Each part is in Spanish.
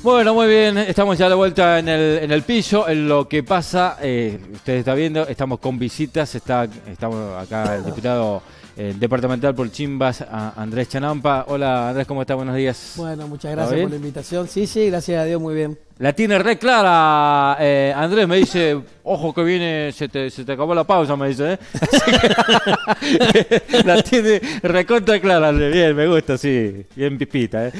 Bueno, muy bien, estamos ya de vuelta en el, en el piso. En lo que pasa, eh, usted está viendo, estamos con visitas, está, estamos acá el diputado eh, departamental por Chimbas, a Andrés Chanampa. Hola Andrés, ¿cómo está? Buenos días. Bueno, muchas gracias por la invitación. Sí, sí, gracias a Dios, muy bien. La tiene re clara, eh, Andrés me dice, ojo que viene, se te, se te acabó la pausa, me dice. ¿eh? la tiene recontra clara, bien, me gusta, sí, bien pipita. ¿eh?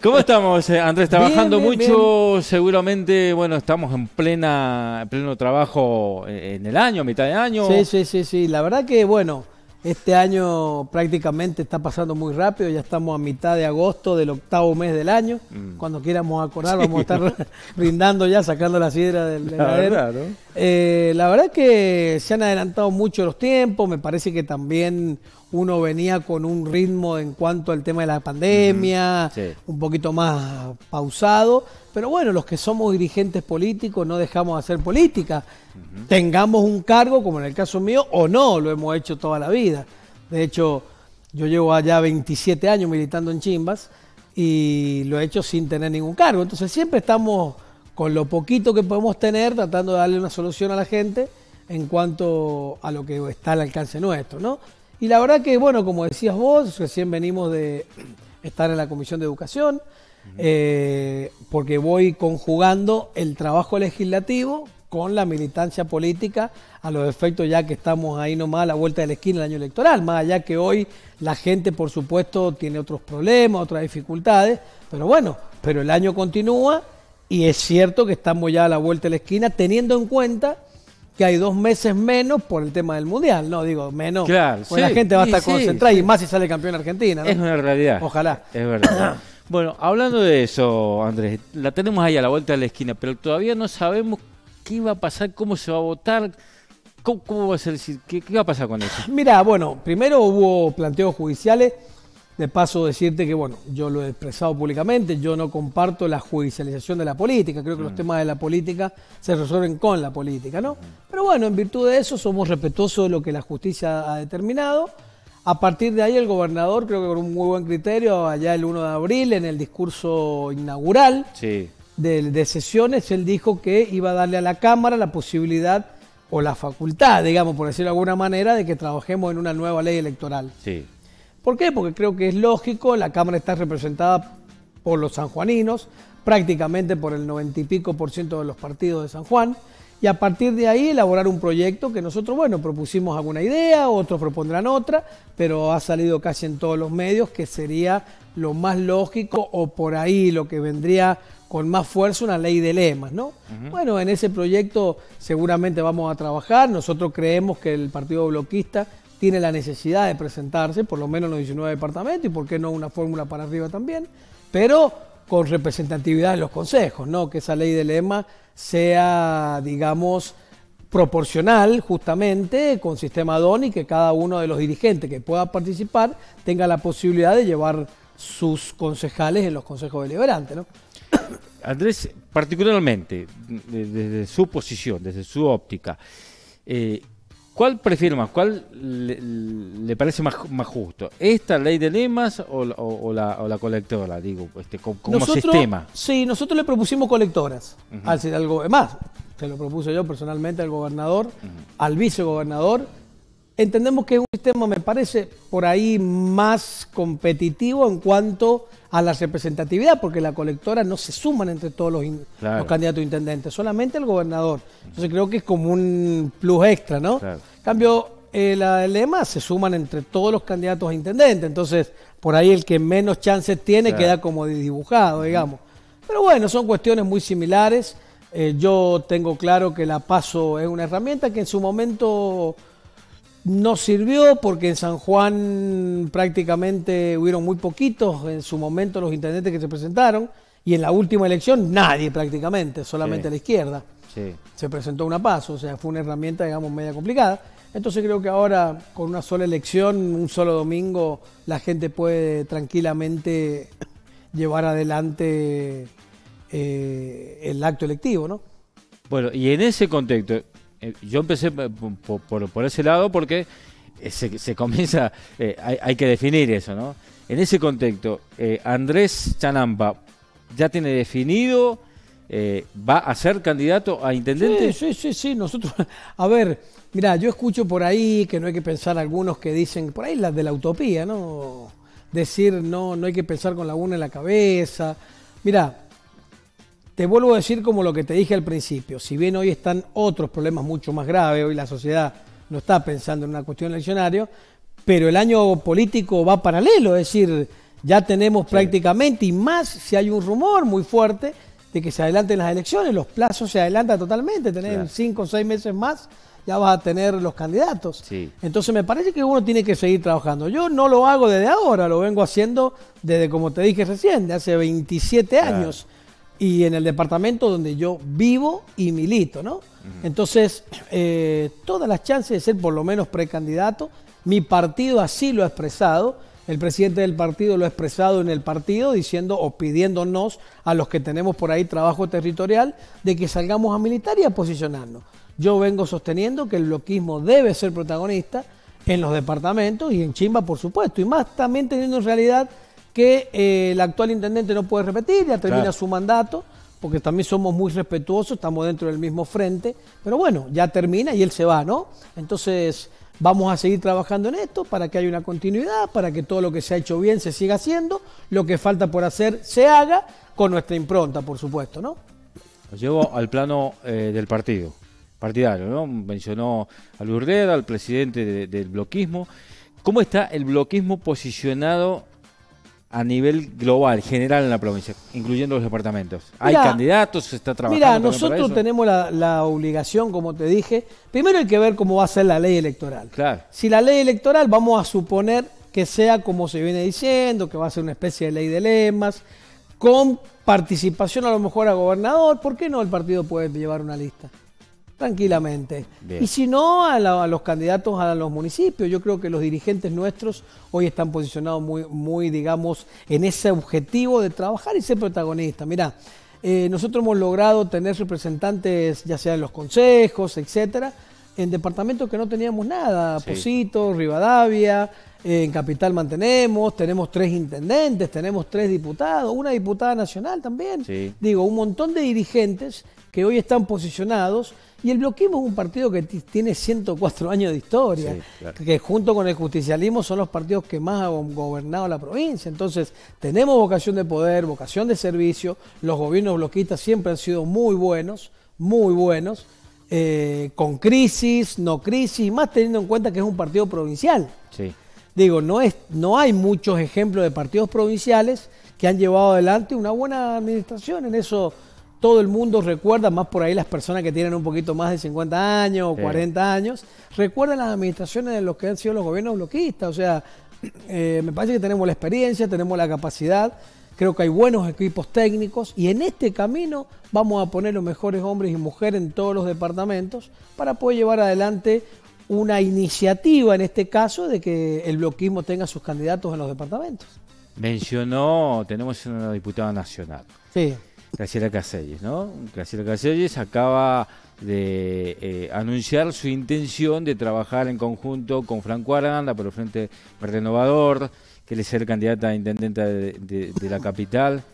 ¿Cómo estamos, eh, Andrés? Trabajando mucho, seguramente, bueno, estamos en plena, pleno trabajo en el año, mitad de año. Sí, sí, sí, sí, la verdad que, bueno este año prácticamente está pasando muy rápido, ya estamos a mitad de agosto del octavo mes del año. Mm. Cuando quieramos acordar, vamos a estar brindando ya, sacando la sidra del la, eh, la verdad que se han adelantado mucho los tiempos, me parece que también uno venía con un ritmo en cuanto al tema de la pandemia, un poquito más pausado, pero bueno, los que somos dirigentes políticos no dejamos de hacer política, tengamos un cargo, como en el caso mío, o no, lo hemos hecho toda la vida. De hecho, yo llevo allá 27 años militando en Chimbas y lo he hecho sin tener ningún cargo, entonces siempre estamos con lo poquito que podemos tener tratando de darle una solución a la gente en cuanto a lo que está al alcance nuestro, ¿no? Y la verdad que, bueno, como decías vos, recién venimos de estar en la Comisión de Educación, eh, porque voy conjugando el trabajo legislativo con la militancia política a los efectos ya que estamos ahí nomás a la vuelta de la esquina del año electoral, más allá que hoy la gente por supuesto tiene otros problemas, otras dificultades, pero bueno, pero el año continúa y es cierto que estamos ya a la vuelta de la esquina teniendo en cuenta que hay dos meses menos por el tema del mundial, no digo menos, claro, pues la gente va a estar concentrada y más si sale campeón Argentina. Es una realidad. Ojalá. Es verdad. bueno, hablando de eso, Andrés, la tenemos ahí a la vuelta de la esquina, pero todavía no sabemos qué va a pasar, cómo se va a votar. ¿Cómo, va a ser? ¿Qué, ¿Qué va a pasar con eso? Mira, bueno, primero hubo planteos judiciales de paso decirte que, bueno, yo lo he expresado públicamente, yo no comparto la judicialización de la política, creo que los mm. temas de la política se resuelven con la política, ¿no? Pero bueno, en virtud de eso somos respetuosos de lo que la justicia ha determinado. A partir de ahí el gobernador, creo que con un muy buen criterio, allá el 1 de abril, en el discurso inaugural de, de sesiones, él dijo que iba a darle a la Cámara la posibilidad o la facultad, digamos, por decirlo de alguna manera, de que trabajemos en una nueva ley electoral. Sí. ¿Por qué? Porque creo que es lógico, la Cámara está representada por los sanjuaninos, prácticamente por el noventa y pico por ciento de los partidos de San Juan, y a partir de ahí elaborar un proyecto que nosotros, bueno, propusimos alguna idea, otros propondrán otra, pero ha salido casi en todos los medios que sería lo más lógico o por ahí lo que vendría con más fuerza una ley de lemas, ¿no? Bueno, en ese proyecto seguramente vamos a trabajar, nosotros creemos que el Partido Bloquista tiene la necesidad de presentarse, por lo menos en los 19 departamentos, y por qué no una fórmula para arriba también, pero con representatividad en los consejos, ¿no? Que esa ley de lema sea, digamos, proporcional justamente con sistema DON y que cada uno de los dirigentes que pueda participar tenga la posibilidad de llevar sus concejales en los consejos deliberantes, ¿no? Andrés, particularmente desde su posición, desde su óptica, eh, ¿Cuál prefiere más? ¿Cuál le, parece más, más, justo? ¿Esta ley de lemas o, la, colectora, digo, este, como, sistema? Sí, nosotros le propusimos colectoras. algo más, se lo propuse yo personalmente al gobernador, al vicegobernador, entendemos que es un sistema, me parece, por ahí más competitivo en cuanto a la representatividad, porque la colectora no se suman entre todos los, candidatos a intendentes, solamente el gobernador. Entonces creo que es como un plus extra, ¿no? En cambio, eh, la lema se suman entre todos los candidatos a intendentes, entonces por ahí el que menos chances tiene queda como dibujado, digamos. Pero bueno, son cuestiones muy similares. Eh, yo tengo claro que la paso es una herramienta que en su momento no sirvió porque en San Juan prácticamente hubieron muy poquitos en su momento los intendentes que se presentaron y en la última elección nadie prácticamente, solamente la izquierda. Se presentó una paso, o sea, fue una herramienta, digamos, media complicada. Entonces creo que ahora con una sola elección, un solo domingo, la gente puede tranquilamente llevar adelante eh, el acto electivo, ¿no? Bueno, y en ese contexto, eh, yo empecé por, ese lado porque eh, se, comienza, eh, hay, que definir eso, ¿no? En ese contexto, Andrés Chanampa ya tiene definido, eh, va a ser candidato a intendente. Sí, sí, sí, sí, nosotros, a ver, mira, yo escucho por ahí que no hay que pensar algunos que dicen, por ahí las de la utopía, ¿no? Decir, no, no hay que pensar con la una en la cabeza. Mira, te vuelvo a decir como lo que te dije al principio, si bien hoy están otros problemas mucho más graves, hoy la sociedad no está pensando en una cuestión eleccionaria, pero el año político va paralelo, es decir, ya tenemos prácticamente, y más si hay un rumor muy fuerte de que se adelanten las elecciones, los plazos se adelantan totalmente, tener cinco o seis meses más, ya vas a tener los candidatos. Entonces me parece que uno tiene que seguir trabajando. Yo no lo hago desde ahora, lo vengo haciendo desde, como te dije recién, de hace 27 años, y en el departamento donde yo vivo y milito, ¿no? Entonces, eh, todas las chances de ser por lo menos precandidato, mi partido así lo ha expresado, el presidente del partido lo ha expresado en el partido diciendo o pidiéndonos a los que tenemos por ahí trabajo territorial de que salgamos a militar y a posicionarnos. Yo vengo sosteniendo que el bloquismo debe ser protagonista en los departamentos y en Chimba, por supuesto, y más también teniendo en realidad que eh, el actual intendente no puede repetir, ya termina su mandato porque también somos muy respetuosos, estamos dentro del mismo frente, pero bueno, ya termina y él se va, ¿no? Entonces vamos a seguir trabajando en esto para que haya una continuidad, para que todo lo que se ha hecho bien se siga haciendo, lo que falta por hacer se haga con nuestra impronta, por supuesto, ¿no? Lo llevo al plano eh, del partido, partidario, ¿no? Mencionó a Luis al presidente del bloquismo. ¿Cómo está el bloquismo posicionado a nivel global, general en la provincia, incluyendo los departamentos? ¿Hay candidatos? ¿Se está trabajando? Mira, nosotros tenemos la, obligación, como te dije, primero hay que ver cómo va a ser la ley electoral. Claro. Si la ley electoral, vamos a suponer que sea como se viene diciendo, que va a ser una especie de ley de lemas, con participación a lo mejor a gobernador, ¿por qué no el partido puede llevar una lista? Tranquilamente. Y si no, a, los candidatos a los municipios. Yo creo que los dirigentes nuestros hoy están posicionados muy, muy digamos, en ese objetivo de trabajar y ser protagonistas. Mira, eh, nosotros hemos logrado tener representantes, ya sea en los consejos, etcétera, en departamentos que no teníamos nada, Posito, Rivadavia, eh, en Capital mantenemos, tenemos tres intendentes, tenemos tres diputados, una diputada nacional también. Digo, un montón de dirigentes que hoy están posicionados y el bloquismo es un partido que tiene 104 años de historia, que junto con el justicialismo son los partidos que más han gobernado la provincia. Entonces, tenemos vocación de poder, vocación de servicio. Los gobiernos bloquistas siempre han sido muy buenos, muy buenos, eh, con crisis, no crisis, más teniendo en cuenta que es un partido provincial. Digo, no, es, no hay muchos ejemplos de partidos provinciales que han llevado adelante una buena administración en eso todo el mundo recuerda, más por ahí las personas que tienen un poquito más de 50 años o 40 años, recuerdan las administraciones de los que han sido los gobiernos bloquistas. O sea, eh, me parece que tenemos la experiencia, tenemos la capacidad, creo que hay buenos equipos técnicos y en este camino vamos a poner los mejores hombres y mujeres en todos los departamentos para poder llevar adelante una iniciativa, en este caso, de que el bloquismo tenga sus candidatos en los departamentos. Mencionó, tenemos una diputada nacional. Sí. Graciela Caselles, ¿no? Graciela Caselles acaba de eh, anunciar su intención de trabajar en conjunto con Franco Aranda por el Frente Renovador, que él es el candidato a intendente de, la capital.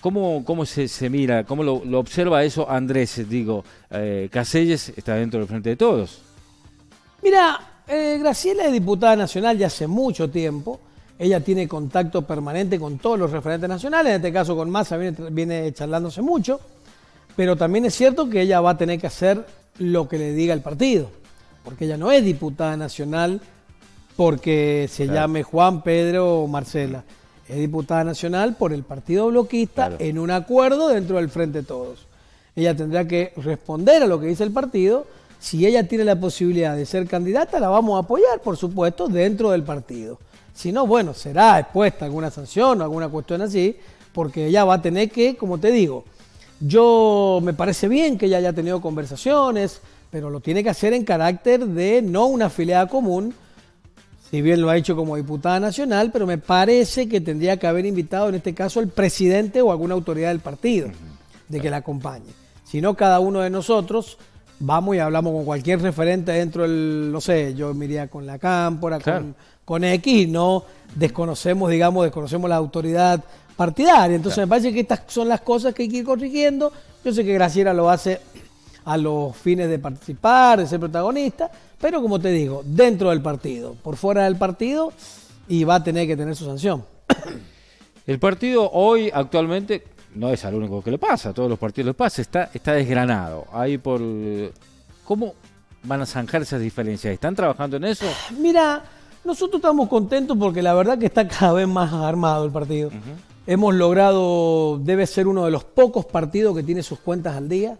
¿Cómo, cómo se, mira, cómo lo, observa eso Andrés? Digo, eh, Caselles está dentro del Frente de Todos. Mira, eh, Graciela es diputada nacional ya hace mucho tiempo ella tiene contacto permanente con todos los referentes nacionales, en este caso con Massa viene, charlándose mucho, pero también es cierto que ella va a tener que hacer lo que le diga el partido, porque ella no es diputada nacional porque se llame Juan, Pedro o Marcela. Es diputada nacional por el Partido Bloquista en un acuerdo dentro del Frente Todos. Ella tendrá que responder a lo que dice el partido. Si ella tiene la posibilidad de ser candidata, la vamos a apoyar, por supuesto, dentro del partido. Si no, bueno, será expuesta alguna sanción o alguna cuestión así, porque ella va a tener que, como te digo, yo me parece bien que ella haya tenido conversaciones, pero lo tiene que hacer en carácter de no una afiliada común, si bien lo ha hecho como diputada nacional, pero me parece que tendría que haber invitado en este caso al presidente o alguna autoridad del partido de que la acompañe. Si no, cada uno de nosotros vamos y hablamos con cualquier referente dentro del, no sé, yo me iría con la cámpora, con, con X, no desconocemos, digamos, desconocemos la autoridad partidaria. Entonces me parece que estas son las cosas que hay que ir corrigiendo. Yo sé que Graciela lo hace a los fines de participar, de ser protagonista, pero como te digo, dentro del partido, por fuera del partido, y va a tener que tener su sanción. El partido hoy actualmente no es al único que le pasa, a todos los partidos le pasa, está, está desgranado. Ahí por ¿Cómo van a zanjar esas diferencias? ¿Están trabajando en eso? Mira, nosotros estamos contentos porque la verdad que está cada vez más armado el partido. Hemos logrado, debe ser uno de los pocos partidos que tiene sus cuentas al día,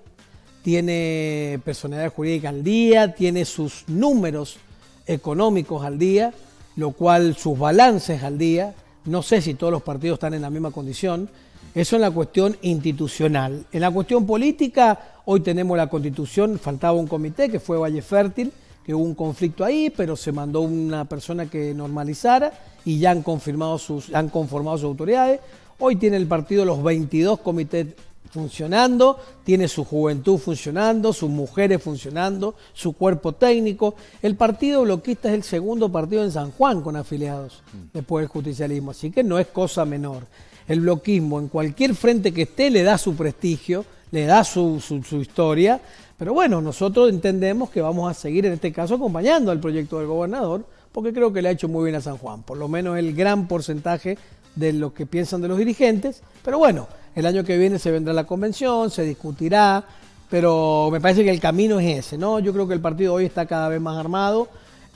tiene personalidad jurídica al día, tiene sus números económicos al día, lo cual sus balances al día. No sé si todos los partidos están en la misma condición. Eso en la cuestión institucional. En la cuestión política, hoy tenemos la constitución, faltaba un comité que fue Valle Fértil, que hubo un conflicto ahí, pero se mandó una persona que normalizara y ya han confirmado sus, han conformado sus autoridades. Hoy tiene el partido los 22 comités funcionando, tiene su juventud funcionando, sus mujeres funcionando, su cuerpo técnico. El partido bloquista es el segundo partido en San Juan con afiliados después del justicialismo, así que no es cosa menor. El bloquismo en cualquier frente que esté le da su prestigio, le da su, su, historia, pero bueno, nosotros entendemos que vamos a seguir en este caso acompañando al proyecto del gobernador, porque creo que le ha hecho muy bien a San Juan, por lo menos el gran porcentaje de lo que piensan de los dirigentes, pero bueno, el año que viene se vendrá la convención, se discutirá, pero me parece que el camino es ese, ¿no? Yo creo que el partido hoy está cada vez más armado,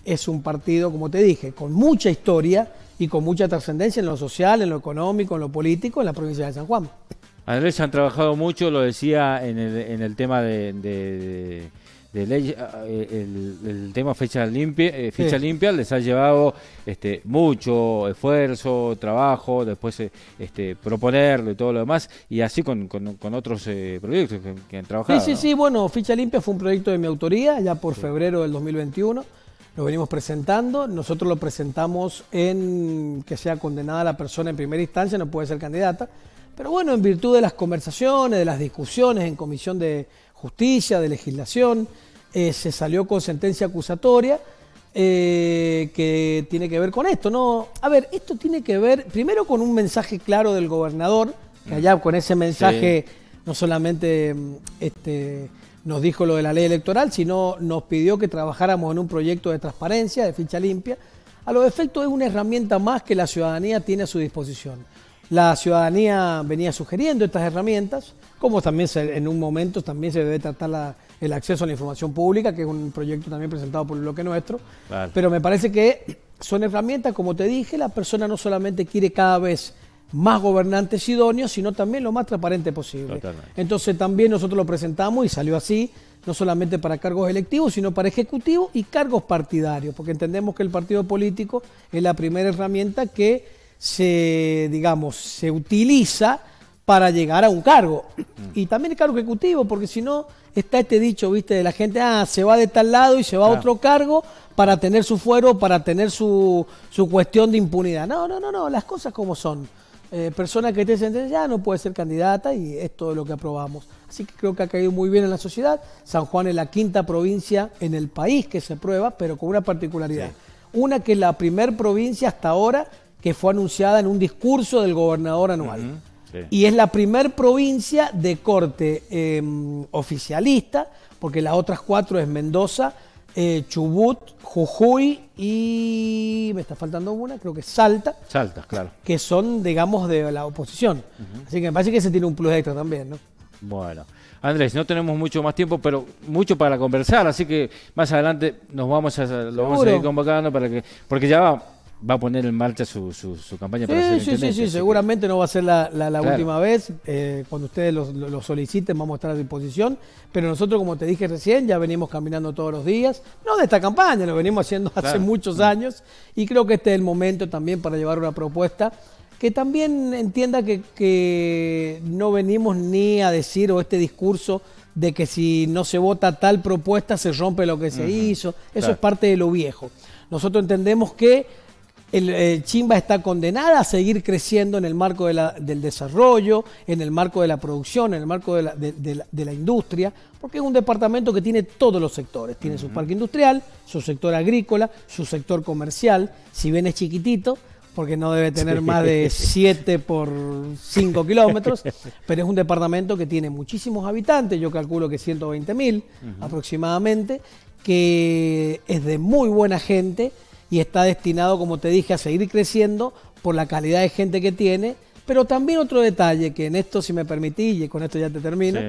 es un partido, como te dije, con mucha historia y con mucha trascendencia en lo social, en lo económico, en lo político, en la provincia de San Juan. Andrés, han trabajado mucho, lo decía en el, en el tema de de ley, eh, el, tema fecha limpia, eh, ficha limpia les ha llevado este, mucho esfuerzo, trabajo, después eh, este, proponerlo y todo lo demás, y así con, con, otros proyectos que, han trabajado. Sí, sí, sí, bueno, ficha limpia fue un proyecto de mi autoría, ya por febrero del 2021, lo venimos presentando, nosotros lo presentamos en que sea condenada la persona en primera instancia, no puede ser candidata, pero bueno, en virtud de las conversaciones, de las discusiones en comisión de justicia, de legislación, eh, se salió con sentencia acusatoria eh, que tiene que ver con esto. ¿no? A ver, esto tiene que ver primero con un mensaje claro del gobernador, que allá con ese mensaje no solamente mm, este, nos dijo lo de la ley electoral, sino nos pidió que trabajáramos en un proyecto de transparencia, de ficha limpia. A los efectos es una herramienta más que la ciudadanía tiene a su disposición. La ciudadanía venía sugiriendo estas herramientas, como también en un momento también se debe tratar el acceso a la información pública, que es un proyecto también presentado por el bloque nuestro. Pero me parece que son herramientas, como te dije, la persona no solamente quiere cada vez más gobernantes idóneos, sino también lo más transparente posible. Entonces también nosotros lo presentamos y salió así, no solamente para cargos electivos, sino para ejecutivos y cargos partidarios, porque entendemos que el partido político es la primera herramienta que se, digamos, se utiliza para llegar a un cargo. Y también el cargo ejecutivo, porque si no, está este dicho, viste, de la gente, ah, se va de tal lado y se va a otro cargo para tener su fuero, para tener su, su cuestión de impunidad. No, no, no, no, las cosas como son. Eh, persona que esté sentenciada no puede ser candidata y es todo lo que aprobamos. Así que creo que ha caído muy bien en la sociedad. San Juan es la quinta provincia en el país que se prueba, pero con una particularidad. Una que es la primer provincia hasta ahora que fue anunciada en un discurso del gobernador anual. Y es la primer provincia de corte em, oficialista, porque las otras cuatro es Mendoza, eh, Chubut, Jujuy y me está faltando una, creo que Salta. Salta, claro. Que son, digamos, de la oposición. Así que me parece que se tiene un plus extra también, ¿no? Bueno. Andrés, no tenemos mucho más tiempo, pero mucho para conversar, así que más adelante nos vamos a, lo vamos a ir convocando para que, porque ya va, va a poner en marcha su, su, campaña para ser Sí, sí, sí, seguramente no va a ser la, la, última vez. Eh, cuando ustedes lo, soliciten vamos a estar a disposición. Pero nosotros, como te dije recién, ya venimos caminando todos los días. No de esta campaña, lo venimos haciendo hace muchos años. Y creo que este es el momento también para llevar una propuesta que también entienda que, que no venimos ni a decir o este discurso de que si no se vota tal propuesta se rompe lo que se hizo. Eso es parte de lo viejo. Nosotros entendemos que el, Chimba está condenada a seguir creciendo en el marco del desarrollo, en el marco de la producción, en el marco de la, industria, porque es un departamento que tiene todos los sectores. Tiene su parque industrial, su sector agrícola, su sector comercial, si bien es chiquitito, porque no debe tener más de 7 por 5 kilómetros, pero es un departamento que tiene muchísimos habitantes, yo calculo que 120 mil aproximadamente, que es de muy buena gente y está destinado, como te dije, a seguir creciendo por la calidad de gente que tiene, pero también otro detalle, que en esto, si me permitís, y con esto ya te termino,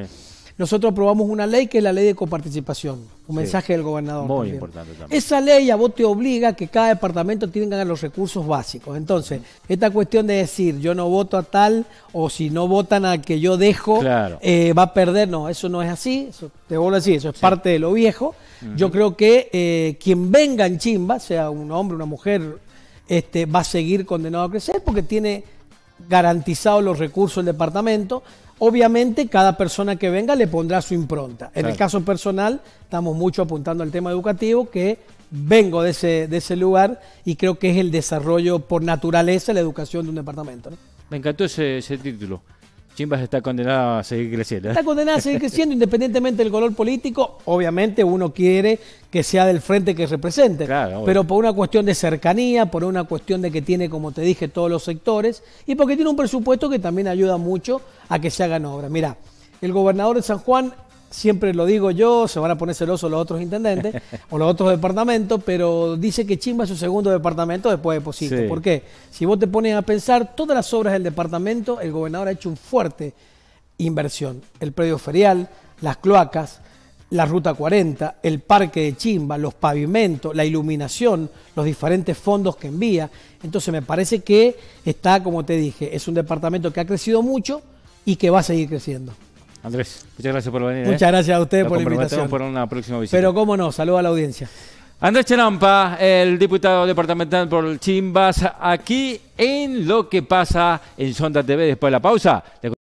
nosotros aprobamos una ley que es la ley de coparticipación, un mensaje del gobernador. Muy importante también. Esa ley a vos te obliga a que cada departamento tenga los recursos básicos. Entonces, esta cuestión de decir yo no voto a tal o si no votan a que yo dejo, eh, va a perder. No, eso no es así. Eso, te vuelvo a decir, eso es parte de lo viejo. Yo creo que eh, quien venga en Chimba, sea un hombre, una mujer, este, va a seguir condenado a crecer porque tiene garantizados los recursos del departamento. Obviamente cada persona que venga le pondrá su impronta. En el caso personal estamos mucho apuntando al tema educativo que vengo de ese, de ese lugar y creo que es el desarrollo por naturaleza, la educación de un departamento. Me encantó ese título. Chimbas está condenado a seguir creciendo. ¿eh? Está condenado a seguir creciendo independientemente del color político. Obviamente uno quiere que sea del frente que represente, pero por una cuestión de cercanía, por una cuestión de que tiene, como te dije, todos los sectores y porque tiene un presupuesto que también ayuda mucho a que se hagan obras. Mira, el gobernador de San Juan siempre lo digo yo, se van a poner celosos los otros intendentes o los otros departamentos, pero dice que Chimba es su segundo departamento después de Posito. ¿Por qué? Si vos te pones a pensar, todas las obras del departamento, el gobernador ha hecho un fuerte inversión. El predio ferial, las cloacas, la Ruta 40, el parque de Chimba, los pavimentos, la iluminación, los diferentes fondos que envía. Entonces me parece que está, como te dije, es un departamento que ha crecido mucho y que va a seguir creciendo. Andrés, muchas gracias por venir. Muchas ¿eh? gracias a ustedes por la invitación. por una próxima visita. Pero cómo no, saludo a la audiencia. Andrés Chenampa, el diputado departamental por Chimbas, aquí en Lo que pasa en Sonda TV después de la pausa.